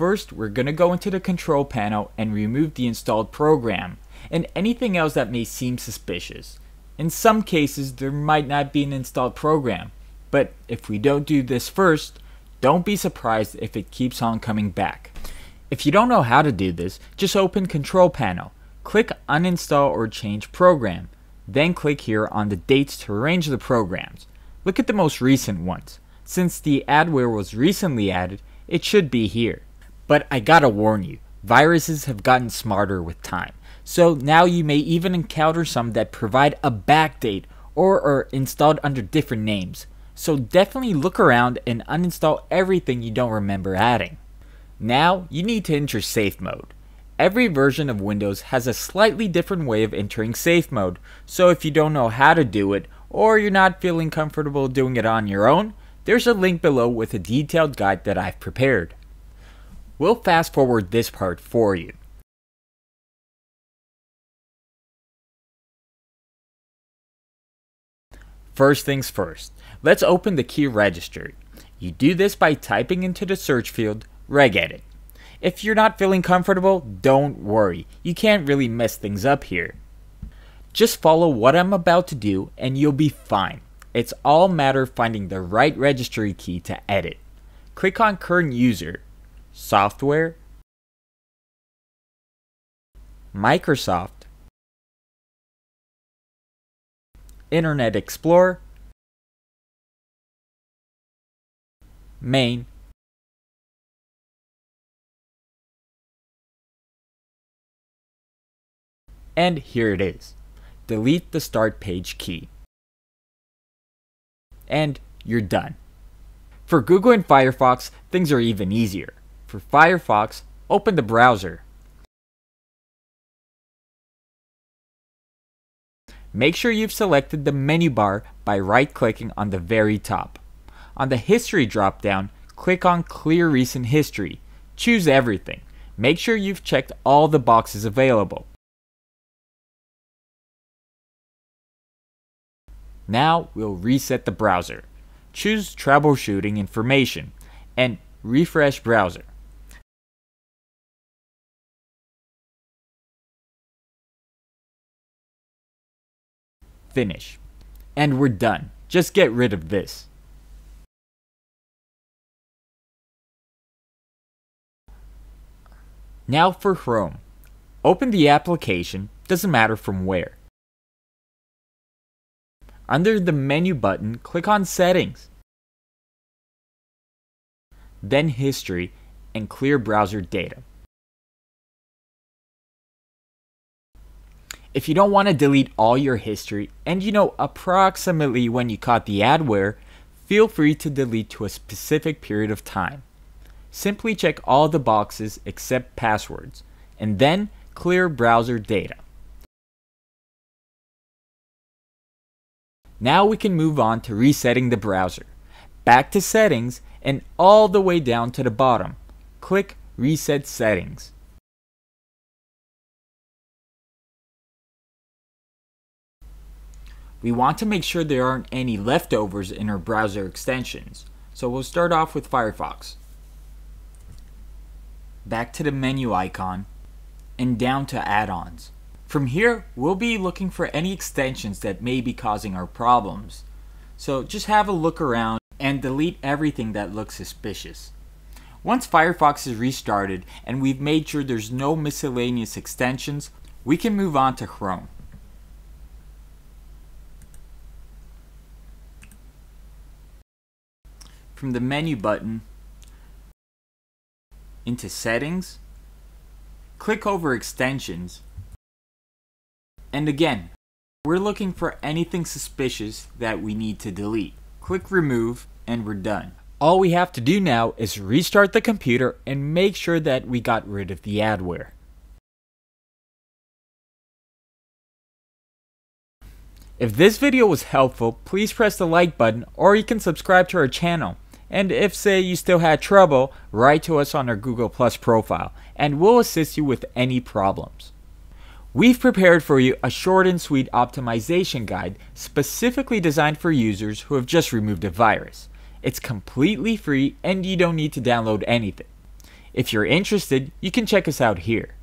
First, we're going to go into the control panel and remove the installed program, and anything else that may seem suspicious. In some cases, there might not be an installed program, but if we don't do this first, don't be surprised if it keeps on coming back. If you don't know how to do this, just open Control Panel, click Uninstall or Change Program, then click here on the dates to arrange the programs. Look at the most recent ones. Since the adware was recently added, it should be here. But I gotta warn you, viruses have gotten smarter with time. So now you may even encounter some that provide a backdate or are installed under different names. So definitely look around and uninstall everything you don't remember adding. Now you need to enter safe mode. Every version of Windows has a slightly different way of entering safe mode, so if you don't know how to do it, or you're not feeling comfortable doing it on your own, there's a link below with a detailed guide that I've prepared. We'll fast forward this part for you. First things first, let's open the key registry. You do this by typing into the search field regedit. If you're not feeling comfortable, don't worry. You can't really mess things up here. Just follow what I'm about to do and you'll be fine. It's all matter of finding the right registry key to edit. Click on current user, software, Microsoft, Internet Explorer, main, and here it is. Delete the start page key. And you're done. For Google and Firefox, things are even easier. For Firefox, open the browser. Make sure you've selected the menu bar by right-clicking on the very top. On the History drop-down, click on Clear Recent History. Choose Everything. Make sure you've checked all the boxes available. Now we'll reset the browser. Choose Troubleshooting Information and Refresh Browser. Finish. And we're done. Just get rid of this. Now for Chrome. Open the application, doesn't matter from where. Under the menu button, click on Settings. Then History and clear browser data. If you don't want to delete all your history and you know approximately when you caught the adware, feel free to delete to a specific period of time. Simply check all the boxes except passwords, and then clear browser data. Now we can move on to resetting the browser. Back to settings and all the way down to the bottom. Click Reset Settings. We want to make sure there aren't any leftovers in our browser extensions. So we'll start off with Firefox. Back to the menu icon and down to add-ons. From here, we'll be looking for any extensions that may be causing our problems. So just have a look around and delete everything that looks suspicious. Once Firefox is restarted and we've made sure there's no miscellaneous extensions, we can move on to Chrome. From the menu button into Settings, click over Extensions, and again, we're looking for anything suspicious that we need to delete. Click Remove and we're done. All we have to do now is restart the computer and make sure that we got rid of the adware. If this video was helpful, please press the like button or you can subscribe to our channel. And if say you still had trouble, write to us on our Google Plus profile and we'll assist you with any problems. We've prepared for you a short and sweet optimization guide specifically designed for users who have just removed a virus. It's completely free and you don't need to download anything. If you're interested, you can check us out here.